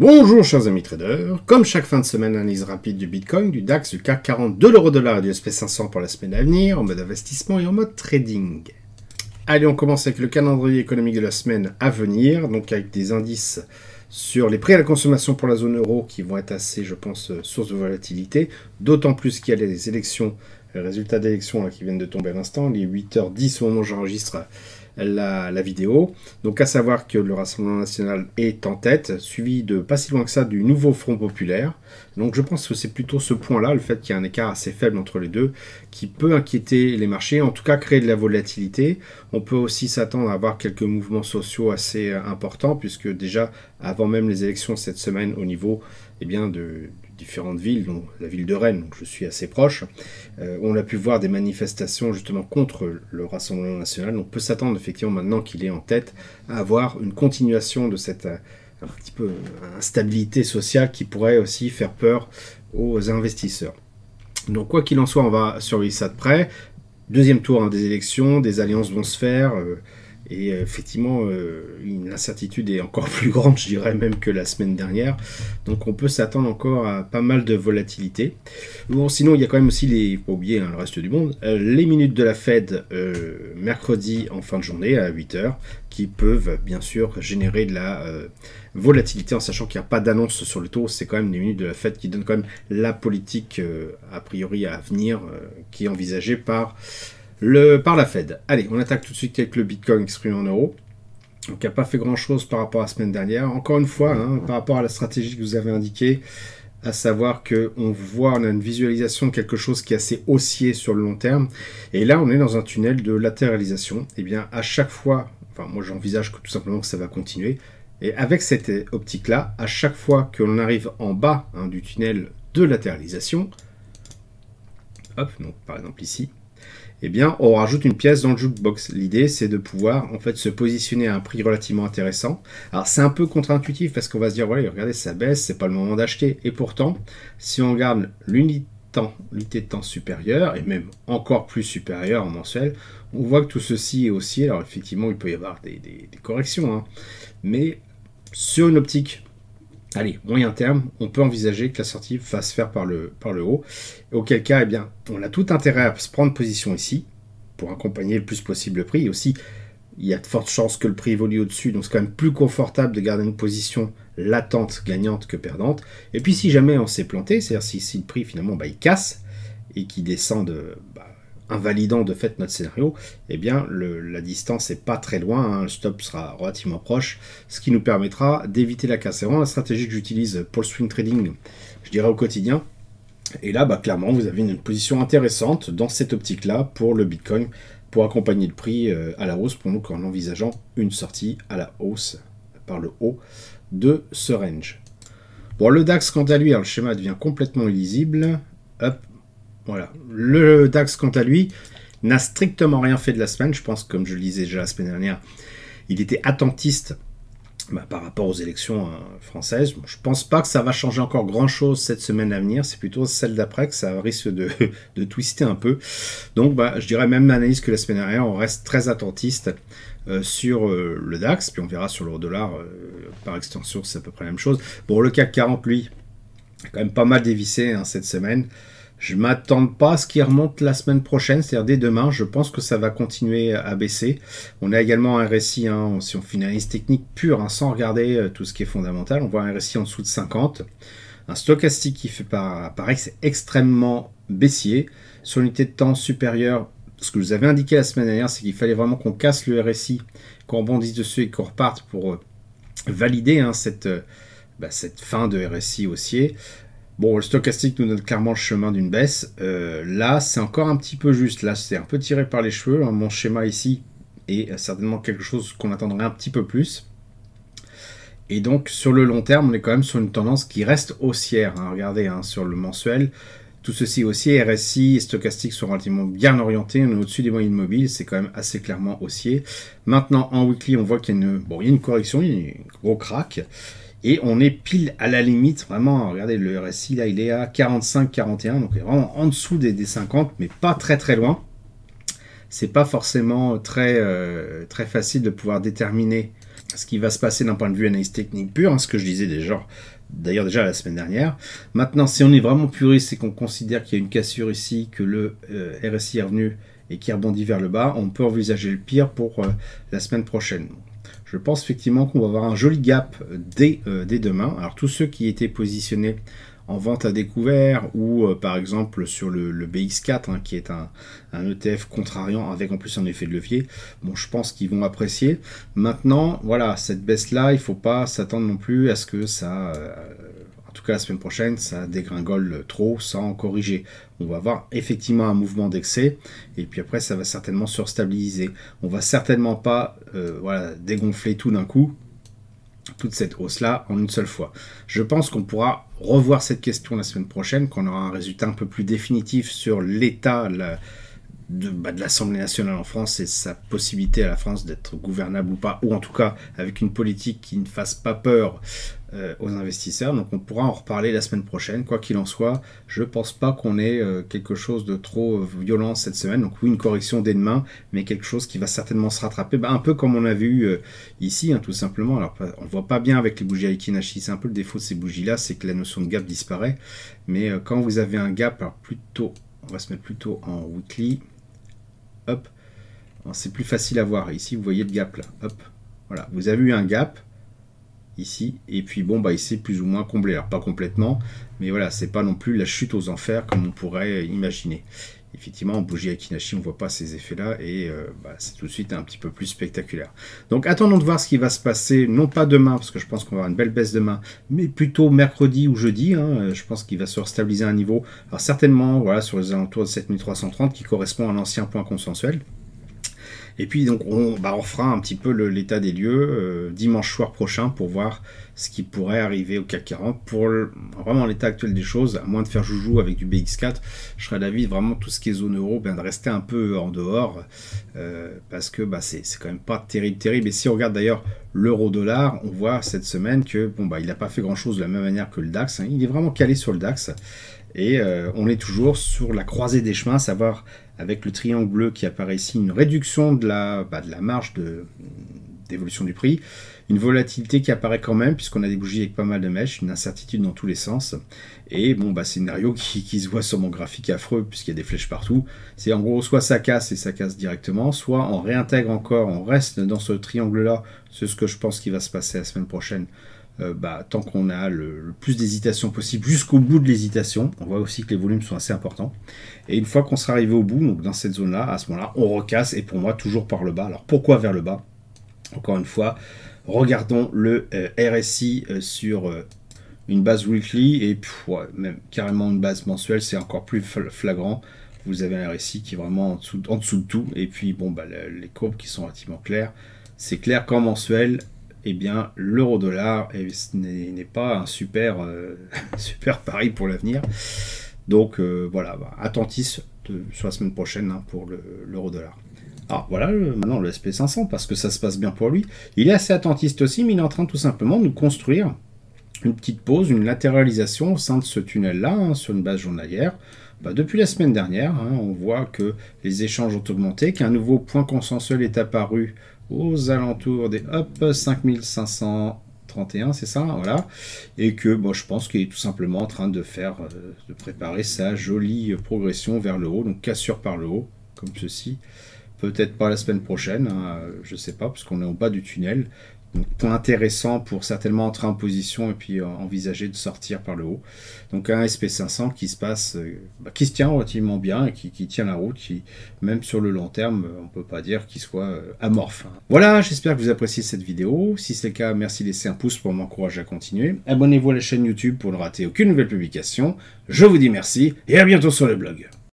Bonjour chers amis traders, comme chaque fin de semaine, analyse rapide du Bitcoin, du DAX, du CAC 40, de l'euro-dollar et du SP500 pour la semaine à venir, en mode investissement et en mode trading. Allez, on commence avec le calendrier économique de la semaine à venir, donc avec des indices sur les prix à la consommation pour la zone euro qui vont être assez, je pense, euh, source de volatilité, d'autant plus qu'il y a les élections, les résultats d'élections qui viennent de tomber à l'instant, les 8h10 au moment où j'enregistre la, vidéo. Donc à savoir que le Rassemblement National est en tête, suivi de pas si loin que ça du nouveau Front Populaire. Donc je pense que c'est plutôt ce point-là, le fait qu'il y a un écart assez faible entre les deux, qui peut inquiéter les marchés, en tout cas créer de la volatilité. On peut aussi s'attendre à avoir quelques mouvements sociaux assez euh, importants, puisque déjà avant même les élections cette semaine au niveau eh bien, de, différentes villes, dont la ville de Rennes, donc je suis assez proche, euh, on a pu voir des manifestations justement contre le Rassemblement national. On peut s'attendre effectivement maintenant qu'il est en tête à avoir une continuation de cette euh, un petit peu instabilité sociale qui pourrait aussi faire peur aux investisseurs. Donc quoi qu'il en soit, on va surveiller ça de près. Deuxième tour hein, des élections, des alliances vont se faire. Euh, et euh, effectivement, l'incertitude euh, est encore plus grande, je dirais même que la semaine dernière. Donc on peut s'attendre encore à pas mal de volatilité. Bon, sinon, il y a quand même aussi les, pas oublier hein, le reste du monde, euh, les minutes de la Fed mercredi en fin de journée à 8h, qui peuvent bien sûr générer de la volatilité en sachant qu'il n'y a pas d'annonce sur le taux. C'est quand même les minutes de la Fed qui donnent quand même la politique a priori à venir qui est envisagée par par la Fed. Allez, on attaque tout de suite avec le Bitcoin exprimé en euros. Donc, il n'a pas fait grand-chose par rapport à la semaine dernière. Encore une fois, hein, par rapport à la stratégie que vous avez indiquée, à savoir qu'on voit, on a une visualisation de quelque chose qui est assez haussier sur le long terme. Et là, on est dans un tunnel de latéralisation. Et eh bien, à chaque fois, enfin, moi j'envisage que tout simplement que ça va continuer. Et avec cette optique-là, à chaque fois que l'on arrive en bas hein, du tunnel de latéralisation, hop, donc par exemple ici, eh bien, on rajoute une pièce dans le jukebox. L'idée, c'est de pouvoir en fait se positionner à un prix relativement intéressant. Alors, c'est un peu contre-intuitif parce qu'on va se dire, voilà, regardez, ça baisse, c'est pas le moment d'acheter. Et pourtant, si on regarde l'unité de temps supérieure, et même encore plus supérieure en mensuel, on voit que tout ceci est haussier. Alors effectivement, il peut y avoir des, corrections, hein. mais sur une optique allez, moyen terme, on peut envisager que la sortie fasse faire par le, par le haut. auquel cas, eh bien, on a tout intérêt à se prendre position ici pour accompagner le plus possible le prix. Et aussi, il y a de fortes chances que le prix évolue au-dessus, donc c'est quand même plus confortable de garder une position latente, gagnante que perdante. Et puis si jamais on s'est planté, c'est-à-dire si, le prix finalement bah, il casse et qu'il descend de, bah, invalidant de fait notre scénario, eh bien la distance n'est pas très loin, hein, le stop sera relativement proche, ce qui nous permettra d'éviter la casse. C'est vraiment la stratégie que j'utilise pour le swing trading, je dirais au quotidien. Et là, bah, clairement, vous avez une position intéressante dans cette optique-là pour le Bitcoin, pour accompagner le prix euh, à la hausse, pour nous en envisageant une sortie à la hausse par le haut de ce range. Bon, le DAX, quant à lui, le schéma devient complètement illisible. Hop, voilà. Le DAX, quant à lui, n'a strictement rien fait de la semaine. Je pense, comme je le disais déjà la semaine dernière, il était attentiste bah, par rapport aux élections euh, françaises. je ne pense pas que ça va changer encore grand-chose cette semaine à venir. C'est plutôt celle d'après que ça risque de, twister un peu. Donc, bah, je dirais même l'analyse que la semaine dernière, on reste très attentiste euh, sur euh, le DAX. Puis on verra sur le dollar par extension, c'est à peu près la même chose. Bon, le CAC 40, lui, a quand même pas mal dévissé hein, cette semaine. Je m'attends pas à ce qu'il remonte la semaine prochaine, c'est-à-dire dès demain. Je pense que ça va continuer à baisser. On a également un récit, hein, si on finalise technique pure, hein, sans regarder euh, tout ce qui est fondamental. On voit un récit en dessous de 50. Un stochastique qui fait pareil, c'est extrêmement baissier. Sur l'unité de temps supérieure, ce que je vous avais indiqué la semaine dernière, c'est qu'il fallait vraiment qu'on casse le RSI, qu'on rebondisse dessus et qu'on reparte pour euh, valider hein, euh, bah, cette fin de RSI haussier. Bon, le stochastique nous donne clairement le chemin d'une baisse. Euh, là, c'est encore un petit peu juste. Là, c'est un peu tiré par les cheveux. Hein. Mon schéma ici est certainement quelque chose qu'on attendrait un petit peu plus. Et donc, sur le long terme, on est quand même sur une tendance qui reste haussière. Hein. Regardez, hein, sur le mensuel, tout ceci haussier, RSI et stochastique sont relativement bien orientés. On est au-dessus des moyennes mobiles, c'est quand même assez clairement haussier. Maintenant, en weekly, on voit qu'il y une, y a une correction, il y a un gros crack. Et on est pile à la limite, vraiment, regardez, le RSI, là, il est à 45-41, donc vraiment en dessous des, 50, mais pas très très loin. C'est pas forcément très, euh, très facile de pouvoir déterminer ce qui va se passer d'un point de vue analyse technique pure, hein, ce que je disais déjà, d'ailleurs déjà la semaine dernière. Maintenant, si on est vraiment puriste et qu'on considère qu'il y a une cassure ici, que le euh, RSI est revenu et qui rebondit vers le bas, on peut envisager le pire pour euh, la semaine prochaine. Je pense effectivement qu'on va avoir un joli gap dès, dès demain. Alors tous ceux qui étaient positionnés en vente à découvert ou euh, par exemple sur le, BX4 hein, qui est un, ETF contrariant avec en plus un effet de levier. Bon, je pense qu'ils vont apprécier. Maintenant, voilà, cette baisse là, il faut pas s'attendre non plus à ce que ça, euh, en tout cas la semaine prochaine, ça dégringole trop sans corriger. On va avoir effectivement un mouvement d'excès et puis après ça va certainement se stabiliser. On va certainement pas euh, voilà, dégonfler tout d'un coup toute cette hausse-là en une seule fois. Je pense qu'on pourra revoir cette question la semaine prochaine, qu'on aura un résultat un peu plus définitif sur l'état de, bah, de l'Assemblée nationale en France et sa possibilité à la France d'être gouvernable ou pas, ou en tout cas avec une politique qui ne fasse pas peur euh, aux investisseurs. Donc on pourra en reparler la semaine prochaine. Quoi qu'il en soit, je pense pas qu'on ait euh, quelque chose de trop euh, violent cette semaine. Donc oui, une correction dès demain, mais quelque chose qui va certainement se rattraper, bah, un peu comme on a vu ici, hein, tout simplement. Alors on voit pas bien avec les bougies Aikinashi, c'est un peu le défaut de ces bougies-là, c'est que la notion de gap disparaît. Mais quand vous avez un gap, alors plutôt, on va se mettre plutôt en weekly. C'est plus facile à voir. Ici, vous voyez le gap là. Hop, voilà, vous avez eu un gap ici. Et puis bon, bah, il s'est plus ou moins comblé. Alors pas complètement, mais voilà, c'est pas non plus la chute aux enfers comme on pourrait imaginer. Effectivement, en bougie Akinashi, on voit pas ces effets-là et euh, bah, c'est tout de suite un petit peu plus spectaculaire. Donc attendons de voir ce qui va se passer, non pas demain, parce que je pense qu'on va avoir une belle baisse demain, mais plutôt mercredi ou jeudi. Hein. je pense qu'il va se stabiliser à un niveau, certainement voilà, sur les alentours de 7330 qui correspond à l'ancien point consensuel. Et puis donc on, bah, on fera un petit peu l'état des lieux euh, dimanche soir prochain pour voir ce qui pourrait arriver au CAC 40. Pour vraiment l'état actuel des choses, à moins de faire joujou avec du BX4, je serais d'avis vraiment tout ce qui est zone euro, de rester un peu en dehors euh, parce que bah, c'est quand même pas terrible terrible. Et si on regarde d'ailleurs l'euro dollar, on voit cette semaine que bon bah il n'a pas fait grand chose de la même manière que le DAX. Hein. Il est vraiment calé sur le DAX. Et euh, on est toujours sur la croisée des chemins, savoir avec le triangle bleu qui apparaît ici, une réduction de la, bah, de la marge d'évolution du prix, une volatilité qui apparaît quand même, puisqu'on a des bougies avec pas mal de mèches, une incertitude dans tous les sens, et bon, bah, scénario qui, qui se voit sur mon graphique affreux, puisqu'il y a des flèches partout, c'est en gros soit ça casse et ça casse directement, soit on réintègre encore, on reste dans ce triangle-là, c'est ce que je pense qui va se passer la semaine prochaine, euh, bah, tant qu'on a le, plus d'hésitation possible jusqu'au bout de l'hésitation. On voit aussi que les volumes sont assez importants. Et une fois qu'on sera arrivé au bout, donc dans cette zone-là, à ce moment-là, on recasse et pour moi toujours par le bas. Alors pourquoi vers le bas? Encore une fois, regardons le euh, RSI euh, sur une base weekly et même carrément une base mensuelle, c'est encore plus flagrant. Vous avez un RSI qui est vraiment en dessous, en dessous de tout. Et puis bon, bah, les courbes qui sont relativement claires. C'est clair qu'en mensuel, eh bien, l'euro-dollar n'est pas un super, euh, super pari pour l'avenir. Donc euh, voilà, bah, attentis sur la semaine prochaine hein, pour l'euro-dollar. Alors voilà, maintenant le SP500, parce que ça se passe bien pour lui. Il est assez attentiste aussi, mais il est en train tout simplement de nous construire une petite pause, une latéralisation au sein de ce tunnel-là, hein, sur une base journalière. Bah, depuis la semaine dernière, hein, on voit que les échanges ont augmenté, qu'un nouveau point consensuel est apparu aux alentours des hop 5531, c'est ça, voilà, et que bon, je pense qu'il est tout simplement en train de faire, euh, de préparer sa jolie progression vers le haut, donc cassure par le haut, comme ceci. Peut-être pas la semaine prochaine, hein, je sais pas, parce qu'on est au bas du tunnel. Donc, point intéressant pour certainement entrer en position et puis euh, envisager de sortir par le haut. Donc un SP500 qui se passe, euh, bah, qui se tient relativement bien et qui, tient la route, qui même sur le long terme, on peut pas dire qu'il soit euh, amorphe. Voilà, j'espère que vous appréciez cette vidéo. Si c'est le cas, merci de laisser un pouce pour m'encourager à continuer. Abonnez-vous à la chaîne YouTube pour ne rater aucune nouvelle publication. Je vous dis merci et à bientôt sur le blog.